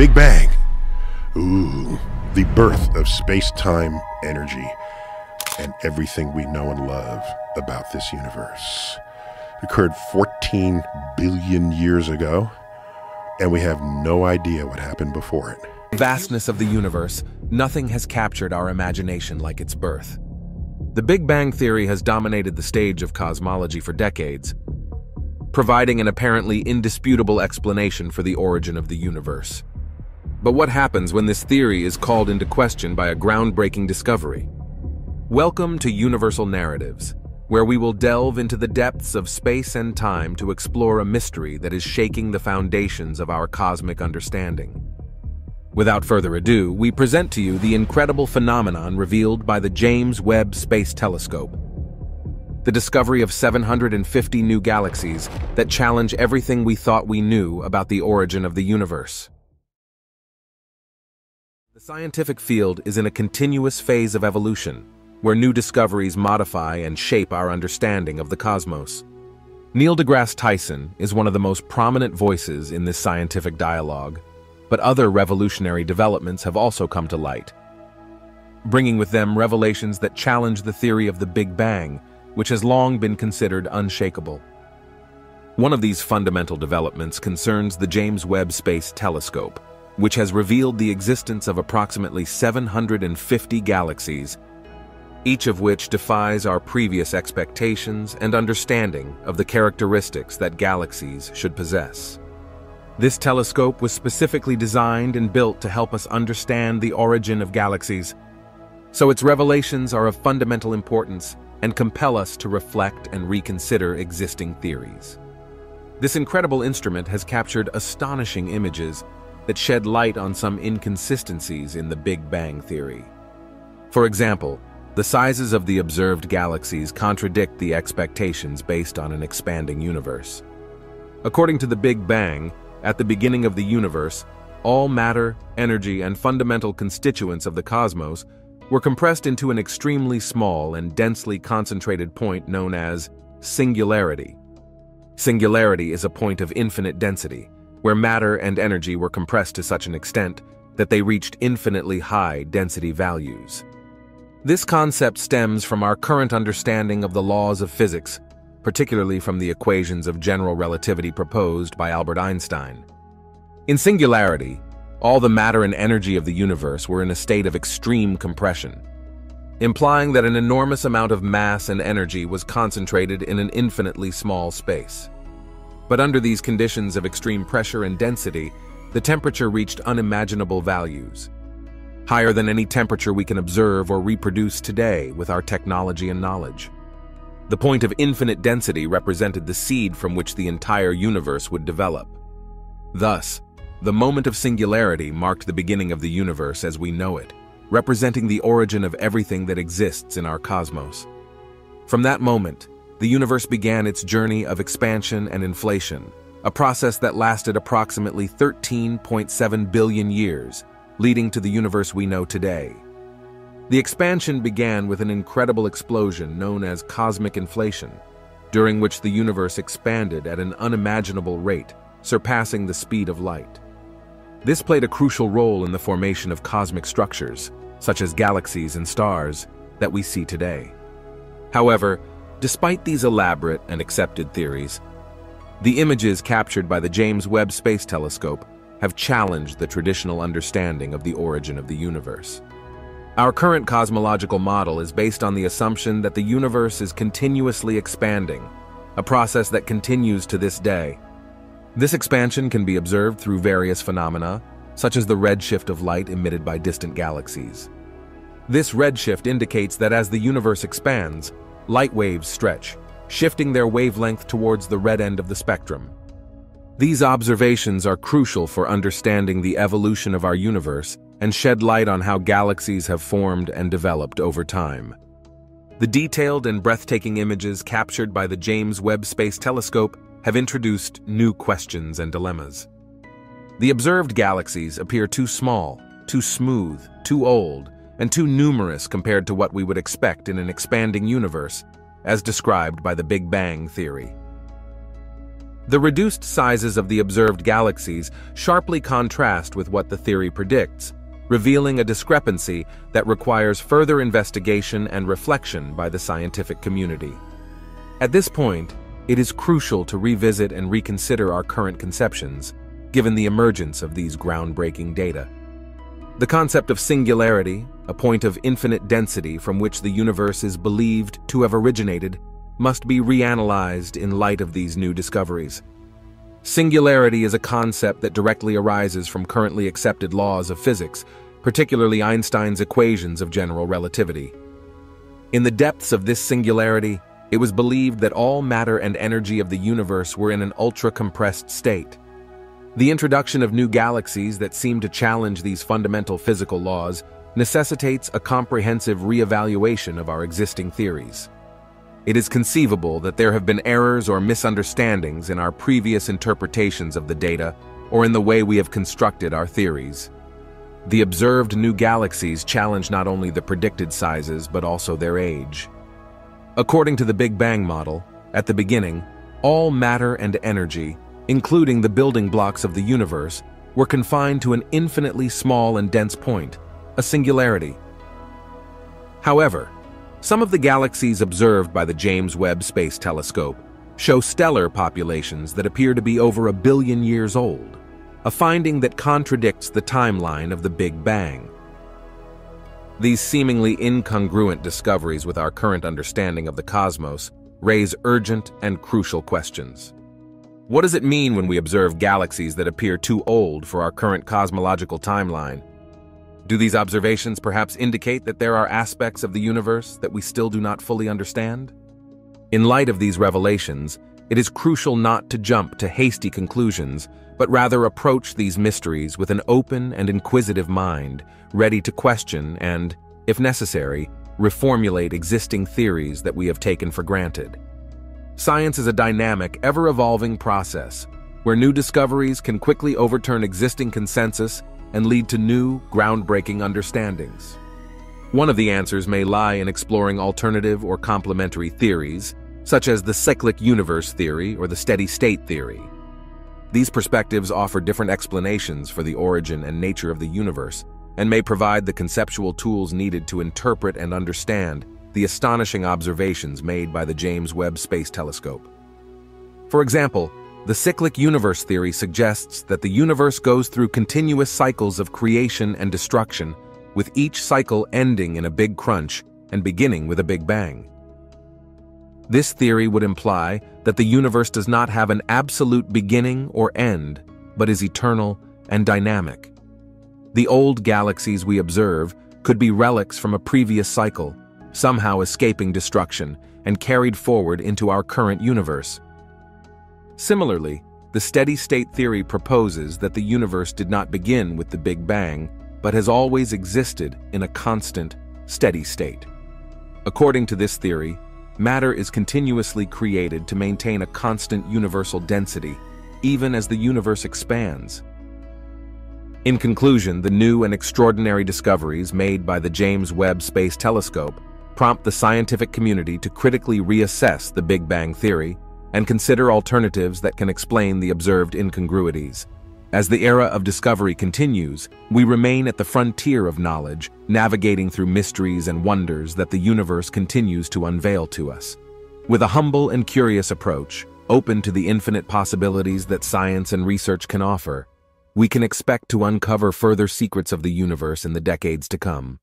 Big Bang. Ooh, the birth of space-time energy and everything we know and love about this universe. Occurred 14 billion years ago, and we have no idea what happened before it. Vastness of the universe, nothing has captured our imagination like its birth. The Big Bang Theory has dominated the stage of cosmology for decades, providing an apparently indisputable explanation for the origin of the universe. But what happens when this theory is called into question by a groundbreaking discovery? Welcome to Universal Narratives, where we will delve into the depths of space and time to explore a mystery that is shaking the foundations of our cosmic understanding. Without further ado, we present to you the incredible phenomenon revealed by the James Webb Space Telescope, the discovery of 750 new galaxies that challenge everything we thought we knew about the origin of the universe. The scientific field is in a continuous phase of evolution, where new discoveries modify and shape our understanding of the cosmos. Neil deGrasse Tyson is one of the most prominent voices in this scientific dialogue, but other revolutionary developments have also come to light, bringing with them revelations that challenge the theory of the Big Bang, which has long been considered unshakable. One of these fundamental developments concerns the James Webb Space Telescope, which has revealed the existence of approximately 750 galaxies, each of which defies our previous expectations and understanding of the characteristics that galaxies should possess. This telescope was specifically designed and built to help us understand the origin of galaxies, so its revelations are of fundamental importance and compel us to reflect and reconsider existing theories. This incredible instrument has captured astonishing images that shed light on some inconsistencies in the Big Bang Theory. For example, the sizes of the observed galaxies contradict the expectations based on an expanding universe. According to the Big Bang, at the beginning of the universe, all matter, energy, and fundamental constituents of the cosmos were compressed into an extremely small and densely concentrated point known as singularity. Singularity is a point of infinite density, where matter and energy were compressed to such an extent that they reached infinitely high density values. This concept stems from our current understanding of the laws of physics, particularly from the equations of general relativity proposed by Albert Einstein. In singularity, all the matter and energy of the universe were in a state of extreme compression, implying that an enormous amount of mass and energy was concentrated in an infinitely small space. But under these conditions of extreme pressure and density, the temperature reached unimaginable values, higher than any temperature we can observe or reproduce today with our technology and knowledge. The point of infinite density represented the seed from which the entire universe would develop. Thus, the moment of singularity marked the beginning of the universe as we know it, representing the origin of everything that exists in our cosmos. From that moment, the universe began its journey of expansion and inflation, a process that lasted approximately 13.7 billion years, leading to the universe we know today. The expansion began with an incredible explosion known as cosmic inflation, during which the universe expanded at an unimaginable rate, surpassing the speed of light. This played a crucial role in the formation of cosmic structures, such as galaxies and stars, that we see today. However, Despite these elaborate and accepted theories, the images captured by the James Webb Space Telescope have challenged the traditional understanding of the origin of the universe. Our current cosmological model is based on the assumption that the universe is continuously expanding, a process that continues to this day. This expansion can be observed through various phenomena, such as the redshift of light emitted by distant galaxies. This redshift indicates that as the universe expands, light waves stretch, shifting their wavelength towards the red end of the spectrum. These observations are crucial for understanding the evolution of our universe and shed light on how galaxies have formed and developed over time. The detailed and breathtaking images captured by the James Webb Space Telescope have introduced new questions and dilemmas. The observed galaxies appear too small, too smooth, too old, and too numerous compared to what we would expect in an expanding universe, as described by the Big Bang Theory. The reduced sizes of the observed galaxies sharply contrast with what the theory predicts, revealing a discrepancy that requires further investigation and reflection by the scientific community. At this point, it is crucial to revisit and reconsider our current conceptions, given the emergence of these groundbreaking data. The concept of singularity, a point of infinite density from which the universe is believed to have originated, must be reanalyzed in light of these new discoveries. Singularity is a concept that directly arises from currently accepted laws of physics, particularly Einstein's equations of general relativity. In the depths of this singularity, it was believed that all matter and energy of the universe were in an ultra-compressed state. The introduction of new galaxies that seem to challenge these fundamental physical laws necessitates a comprehensive re-evaluation of our existing theories. It is conceivable that there have been errors or misunderstandings in our previous interpretations of the data or in the way we have constructed our theories. The observed new galaxies challenge not only the predicted sizes but also their age. According to the Big Bang model, at the beginning, all matter and energy, including the building blocks of the universe, were confined to an infinitely small and dense point, a singularity. However, some of the galaxies observed by the James Webb Space Telescope show stellar populations that appear to be over a billion years old, a finding that contradicts the timeline of the Big Bang. These seemingly incongruent discoveries with our current understanding of the cosmos raise urgent and crucial questions. What does it mean when we observe galaxies that appear too old for our current cosmological timeline? Do these observations perhaps indicate that there are aspects of the universe that we still do not fully understand? In light of these revelations, it is crucial not to jump to hasty conclusions, but rather approach these mysteries with an open and inquisitive mind, ready to question and, if necessary, reformulate existing theories that we have taken for granted. Science is a dynamic, ever-evolving process, where new discoveries can quickly overturn existing consensus and lead to new, groundbreaking understandings. One of the answers may lie in exploring alternative or complementary theories, such as the cyclic universe theory or the steady-state theory. These perspectives offer different explanations for the origin and nature of the universe and may provide the conceptual tools needed to interpret and understand the astonishing observations made by the James Webb Space Telescope. For example, the cyclic universe theory suggests that the universe goes through continuous cycles of creation and destruction, with each cycle ending in a big crunch and beginning with a big bang. This theory would imply that the universe does not have an absolute beginning or end, but is eternal and dynamic. The old galaxies we observe could be relics from a previous cycle, somehow escaping destruction and carried forward into our current universe. Similarly, the steady-state theory proposes that the universe did not begin with the Big Bang, but has always existed in a constant, steady state. According to this theory, matter is continuously created to maintain a constant universal density, even as the universe expands. In conclusion, the new and extraordinary discoveries made by the James Webb Space Telescope prompt the scientific community to critically reassess the Big Bang Theory and consider alternatives that can explain the observed incongruities. As the era of discovery continues, we remain at the frontier of knowledge, navigating through mysteries and wonders that the universe continues to unveil to us. With a humble and curious approach, open to the infinite possibilities that science and research can offer, we can expect to uncover further secrets of the universe in the decades to come.